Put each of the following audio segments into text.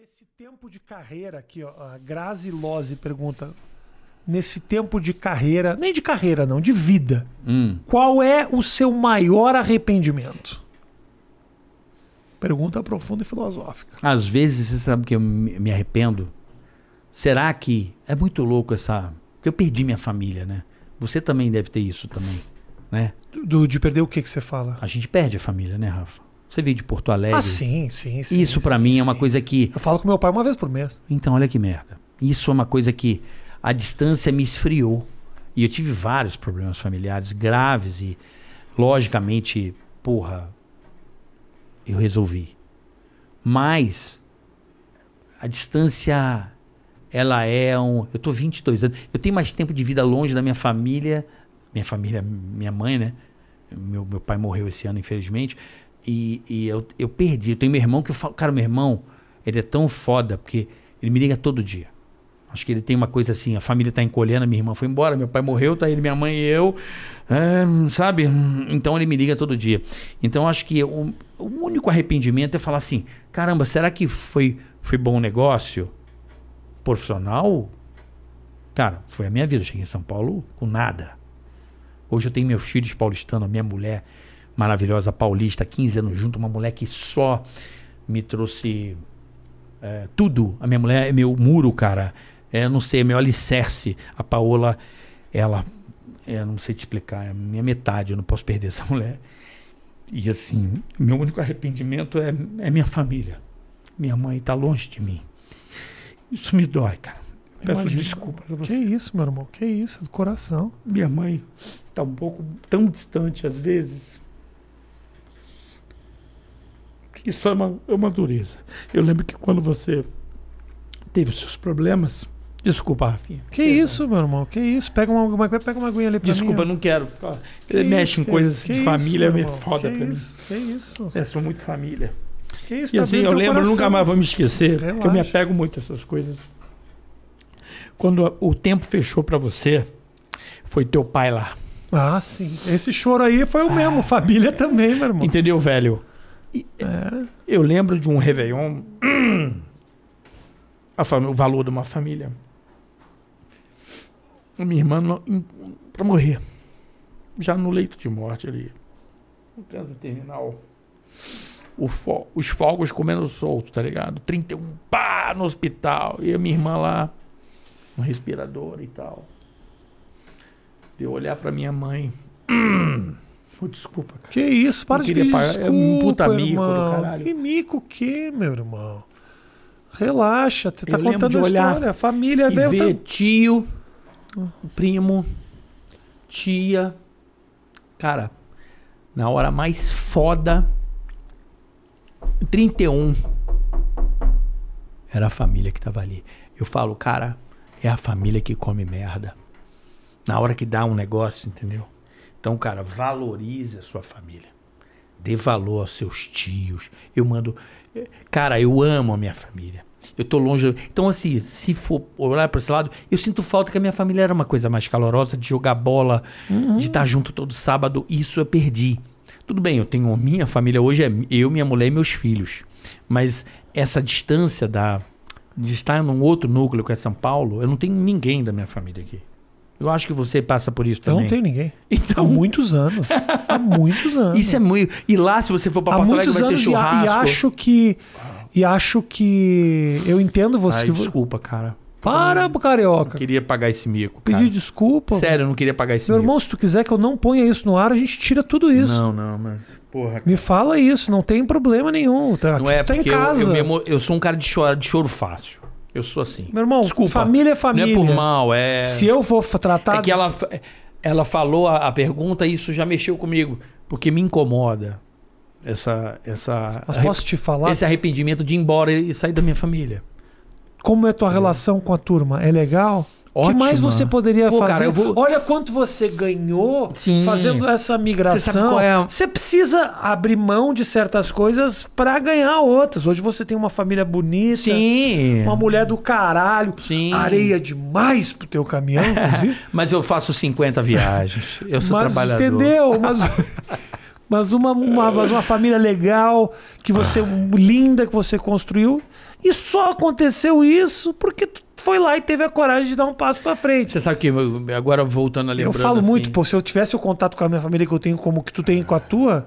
Nesse tempo de carreira aqui, ó, a Grazi Lose pergunta: nesse tempo de carreira, nem de carreira não, de vida, Hum. qual é o seu maior arrependimento? Pergunta profunda e filosófica. Às vezes, você sabe que eu me arrependo? Será que é muito louco essa. Porque eu perdi minha família, né? Você também deve ter isso também, né? Do, de perder o que que você fala? A gente perde a família, né, Rafa? Você veio de Porto Alegre. Ah, sim, sim, sim. Isso pra sim, mim é uma sim, coisa sim. que. Eu falo com meu pai uma vez por mês. Então, olha que merda. Isso é uma coisa que a distância me esfriou. E eu tive vários problemas familiares graves e, logicamente, porra, eu resolvi. Mas a distância, ela é um. Eu tô 22 anos. Eu tenho mais tempo de vida longe da minha família. Minha família, minha mãe, né? Meu, meu pai morreu esse ano, infelizmente. E, e eu, eu perdi. Eu tenho meu irmão que eu falo. Cara, meu irmão, ele é tão foda, porque ele me liga todo dia. Acho que ele tem uma coisa assim, a família tá encolhendo, minha irmã foi embora, meu pai morreu, tá ele, minha mãe e eu, é, sabe? Então ele me liga todo dia. Então acho que o, o único arrependimento é falar assim, caramba, será que foi, foi bom negócio? Profissional? Cara, foi a minha vida. Eu cheguei em São Paulo com nada. Hoje eu tenho meus filhos paulistanos, minha mulher maravilhosa paulista, 15 anos junto, uma mulher que só me trouxe é, tudo. A minha mulher é meu muro, cara. É, não sei, é meu alicerce. A Paola, ela, é, não sei te explicar, é a minha metade, eu não posso perder essa mulher. E assim, meu único arrependimento é, é minha família. Minha mãe está longe de mim. Isso me dói, cara. Peço Imagino. desculpas a Que você. isso, meu irmão? Que isso, é do coração. Minha mãe está um pouco tão distante às vezes. Isso é uma, é uma dureza. Eu lembro que quando você teve os seus problemas. Desculpa, Rafinha. Que isso, meu irmão? Que isso? Pega uma, uma, pega uma aguinha ali pra Desculpa, eu mim. ó. não quero ficar. Que mexe isso, em que- coisas que de isso, família, meu é foda que pra mim. isso? Que isso? Eu sou muito família. Que isso? E tá assim, eu lembro, coração. nunca mais vou me esquecer, porque eu me Relaxa. apego muito a essas coisas. Quando o tempo fechou pra você, foi teu pai lá. Ah, sim. Esse choro aí foi o mesmo. Família também, meu irmão. Entendeu, velho? E, É. Eu lembro de um Réveillon. o valor de uma família. Minha irmã no- pra morrer. Já no leito de morte ali. No câncer terminal. Fo- os fogos comendo solto, tá ligado? 31 pá no hospital. E a minha irmã lá, um respirador e tal. De eu olhar pra minha mãe. Desculpa, cara. Que isso? Para Não de pedir pagar- desculpa, é um puta mico do irmão. caralho. Que mico o quê, meu irmão? Relaxa, você tá Eu contando a olhar história. A família e veio... ver tá- tio, primo, tia. Cara, na hora mais foda, 31, era a família que tava ali. Eu falo, cara, é a família que come merda. Na hora que dá um negócio, entendeu? Então, cara, valorize a sua família. Dê valor aos seus tios. Eu mando. eh, Cara, eu amo a minha família. Eu tô longe. Então, assim, se for olhar para esse lado, eu sinto falta que a minha família era uma coisa mais calorosa, de jogar bola, de estar junto todo sábado. Isso eu perdi. Tudo bem, eu tenho. Minha família hoje é eu, minha mulher e meus filhos. Mas essa distância da, de estar num outro núcleo que é São Paulo, eu não tenho ninguém da minha família aqui. Eu acho que você passa por isso Eu também. não tenho ninguém. Há Então, muitos anos. Há muitos anos. isso é muito. E lá, se você for pra Há Porto Alegre, vai ter anos e, a- churrasco. e acho que... E acho que... Eu entendo você. Ai, que desculpa, cara. Para, Eu carioca. queria pagar esse mico. Cara. Pedir desculpa. Sério, eu não queria pagar esse Meu mico. irmão, se tu quiser que eu não ponha isso no ar, a gente tira tudo isso. Não, não, mas. Porra. Me fala isso, não tem problema nenhum. Tá, Não é tá em porque eu, casa. eu, emo- eu sou um cara de choro, de choro fácil. Eu sou assim. Meu irmão, Desculpa. família é família. Não é por mal, é. Se eu for tratar. É que ela, ela falou a, a pergunta e isso já mexeu comigo. Porque me incomoda essa. essa Mas posso te falar esse arrependimento de ir embora e sair da minha família. como é a tua relação com a turma? É legal? O que Ótima. mais você poderia Pô, fazer? cara, vou- Olha quanto você ganhou Sim. fazendo essa Você migração. qual é Você precisa abrir mão de certas coisas pra ganhar outras. Hoje você tem uma família bonita, Sim. uma mulher do caralho, Sim. areia demais pro teu caminhão, inclusive. Mas eu faço 50 viagens. Eu sou mas trabalhador. entendeu? Mas mas uma, uma, mas uma família legal, que você linda que você construiu. E só aconteceu isso porque tu foi lá e teve a coragem de dar um passo pra frente. Você sabe que, agora voltando a Eu falo muito, assim, pô, se eu tivesse o contato com a minha família que eu tenho como que tu tem com a tua,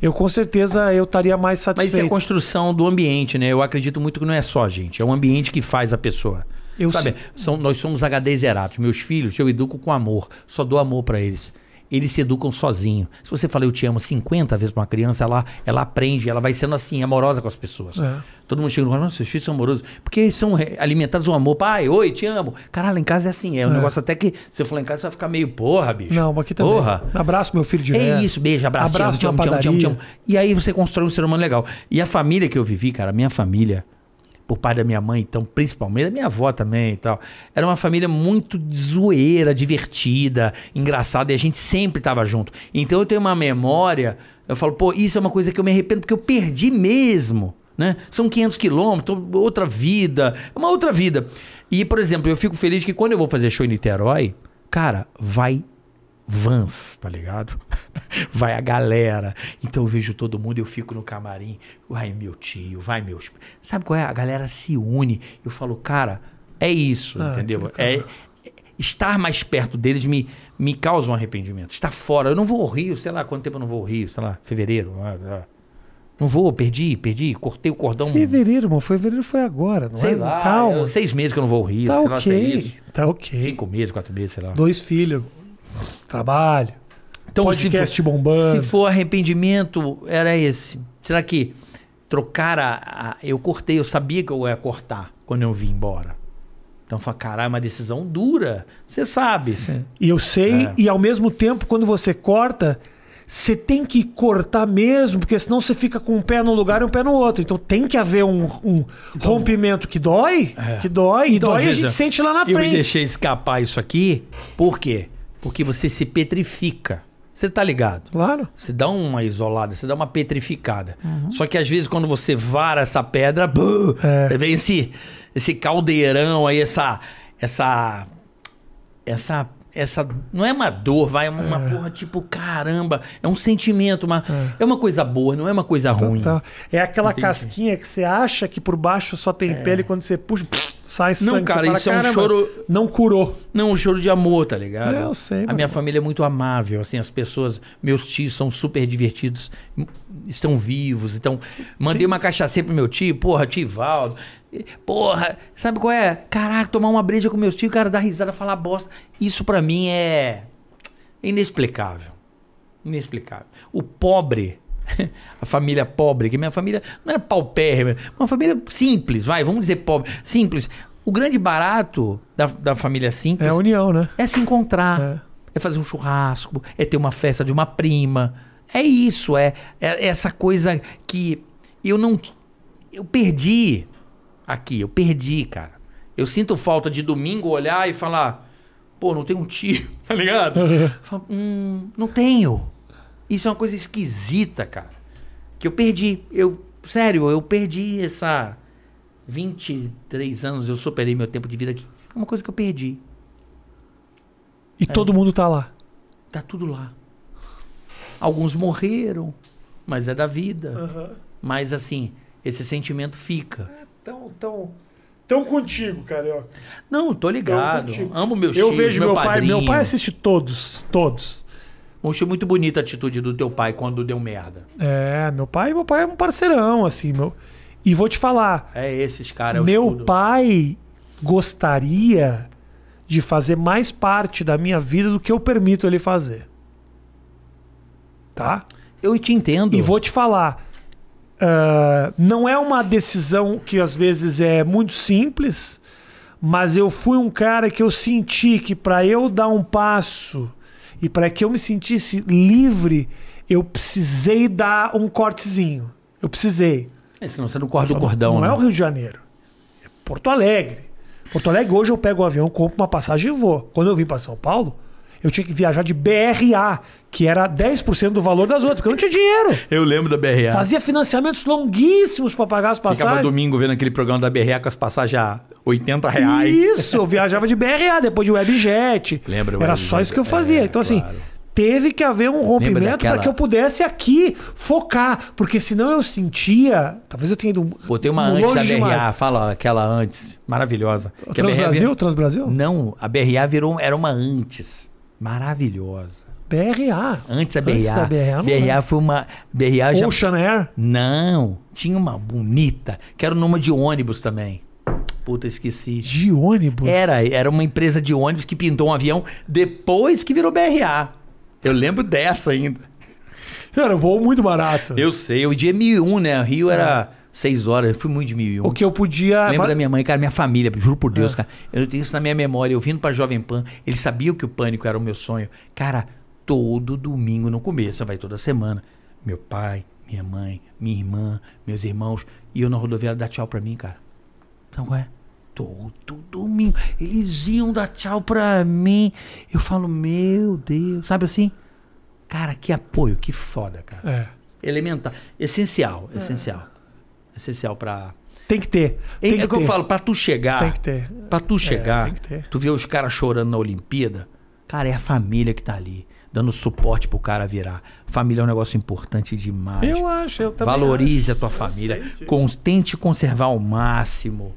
eu com certeza eu estaria mais Mas isso é satisfeito. construção do ambiente, né? Eu acredito muito que não é só a gente, é o ambiente que faz a pessoa. Eu Sabe, são, nós somos HDs zerados. Meus filhos, eu educo com amor. Só dou amor pra eles. Eles se educam sozinhos. Se você fala eu te amo 50 vezes pra uma criança, ela, ela aprende, ela vai sendo assim, amorosa com as pessoas. É. Todo mundo chega e fala, "Nossa, seus filhos são amorosos. Porque eles são alimentados do amor. Pai, oi, te amo. Caralho, em casa é assim. É um É. negócio até que você falar em casa, você vai ficar meio, porra, bicho. Não, mas aqui também. Porra. Abraço meu filho de É isso, beijo, abraço, Abraço te amo, te amo, te amo, te amo, te amo. E aí você constrói um ser humano legal. E a família que eu vivi, cara, a minha família, por pai da minha mãe, então, principalmente, da minha avó também e tal, era uma família muito zoeira, divertida, engraçada, e a gente sempre tava junto. Então eu tenho uma memória, eu falo, pô, isso é uma coisa que eu me arrependo, porque eu perdi mesmo. Né? São 500 quilômetros, outra vida, é uma outra vida. E, por exemplo, eu fico feliz que quando eu vou fazer show em Niterói, cara, vai vans, tá ligado? Vai a galera. Então eu vejo todo mundo, eu fico no camarim. Vai meu tio, vai meus. Sabe qual é? A galera se une. Eu falo, cara, é isso, Ah, entendeu? É, legal. estar mais perto deles me, me causa um arrependimento. Estar fora. Eu não vou ao Rio, sei lá quanto tempo eu não vou ao Rio, sei lá, fevereiro. ah. Não vou, perdi, perdi, cortei o cordão. Fevereiro, irmão. Fevereiro foi agora, não Sei é? lá, Calma. eu- seis meses que eu não vou ao Rio. Tá lá é ok. isso. Tá ok. Cinco meses, quatro meses, sei lá. Dois filhos. Trabalho. Então, podcast se, bombando. Se for arrependimento, era esse. Será que trocar a, a- Eu cortei, eu sabia que eu ia cortar quando eu vim embora. Então eu falei, caralho, é uma decisão dura. Você sabe. cê- E eu sei, É. e ao mesmo tempo, quando você corta, você tem que cortar mesmo, porque senão você fica com um pé num lugar e um pé no outro. Então tem que haver um, um rompimento que dói, que dói, e Então, dói e a gente sente lá na Eu me frente. deixei escapar isso aqui. Por quê? Porque você se petrifica. Você tá ligado? Claro. Você dá uma isolada, você dá uma petrificada. Só que às vezes quando você vara essa pedra, buh, É. vem esse, esse caldeirão aí, essa. Essa. Essa. Essa. Não é uma dor, vai, é uma porra tipo, caramba. É um sentimento, uma, é. uma coisa boa, não é uma coisa ruim. Total. É aquela Entendi. casquinha que você acha que por baixo só tem pele, quando você puxa, sai sangue. Não, cara, fala, isso é um "Caramba, choro- Não curou. Não, um choro de amor, tá ligado? É, eu sei, A mano. minha família é muito amável, assim, as pessoas, meus tios são super divertidos, estão vivos, então mandei uma cachaça pro meu tio, porra, tio Valdo, e, porra, sabe qual é? Caraca, tomar uma breja com meus tios, cara, dar risada, falar bosta, isso pra mim é inexplicável, inexplicável. O pobre, a família pobre, que minha família não é paupérrima, uma família simples, vai, vamos dizer pobre, simples. O grande barato da, da família simples É a união, né? é se encontrar, É. é. fazer um churrasco, é ter uma festa de uma prima. É isso, é, é essa coisa que eu não. Eu perdi aqui, eu perdi, cara. Eu sinto falta de domingo olhar e falar, pô, não tem um tio, tá ligado? Falo, hum, não tenho. Isso é uma coisa esquisita, cara. Que eu perdi. Eu, sério, eu perdi essa. 23 anos eu superei meu tempo de vida aqui. É uma coisa que eu perdi. E todo mundo tá lá. Tá tudo lá. Alguns morreram, mas é da vida. Mas assim, esse sentimento fica. Tão, tão, tão contigo, carioca. Não, tô ligado. Amo meus Eu vejo meu, pai. padrinho. Meu pai assiste todos. Todos. Eu achei muito bonita a atitude do teu pai quando deu merda. É, meu pai, meu pai é um parceirão, assim, meu. E vou te falar, É esses caras. é o meu escudo. pai gostaria de fazer mais parte da minha vida do que eu permito ele fazer. Tá? Eu te entendo. E vou te falar, ah, não é uma decisão que às vezes é muito simples, mas eu fui um cara que eu senti que para eu dar um passo e para que eu me sentisse livre, eu precisei dar um cortezinho. Eu precisei. É, senão você não corta o cordão, não né? é o Rio de Janeiro. É Porto Alegre. Porto Alegre, hoje eu pego um avião, compro uma passagem e vou. Quando eu vim para São Paulo, eu tinha que viajar de BRA, que era 10% do valor das outras, porque eu não tinha dinheiro. Eu lembro da BRA. Fazia financiamentos longuíssimos para pagar as Ficava passagens. domingo vendo aquele programa da BRA com as passagens a 80 reais. Isso, eu viajava de BRA, depois de Webjet. Lembra Era Webjet? só isso que eu fazia. É, então, assim, claro. teve que haver um rompimento daquela- para que eu pudesse aqui focar. Porque senão eu sentia. Talvez eu tenha ido. Tem uma antes da BRA, demais. fala aquela antes, maravilhosa. Transbrasil? virou- Transbrasil? Não, a BRA virou, era uma antes. Maravilhosa. BRA. Antes da BRA. Antes da BRA, BRA foi uma. BRA já. Ocean Air. Não, tinha uma bonita, que era o nome de ônibus também. Puta, esqueci. De ônibus. Era, era uma empresa de ônibus que pintou um avião depois que virou BRA. Eu lembro dessa ainda. Era um voo muito barato. Eu sei, eu dia 1001, né? Rio era 6 horas, eu fui muito de 1001. O que eu podia. Lembro da minha mãe, cara, minha família, juro por Deus, É. cara. Eu tenho isso na minha memória. Eu vindo pra Jovem Pan, eles sabiam que o pânico era o meu sonho. Cara, todo domingo no começo, vai toda semana. Meu pai, minha mãe, minha irmã, meus irmãos, iam na rodoviária dar tchau pra mim, cara. Então, qual é? Todo domingo. Eles iam dar tchau pra mim. Eu falo, meu Deus, sabe assim? Cara, que apoio, que foda, cara. É. Elementar. Essencial, essencial. Essencial pra. Tem que ter. É, Tem é que que eu ter. falo, pra tu chegar. Tem que ter. Pra tu chegar, tem que ter. tu vê os caras chorando na Olimpíada, cara, é a família que tá ali, dando suporte pro cara virar. Família é um negócio importante demais. Eu acho, eu também. Valorize acho. a tua Eu família. Con- tente conservar ao máximo.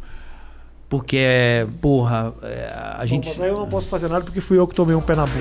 Porque, porra, é, a Bom, gente. mas aí eu não posso fazer nada porque fui eu que tomei um pé na bunda.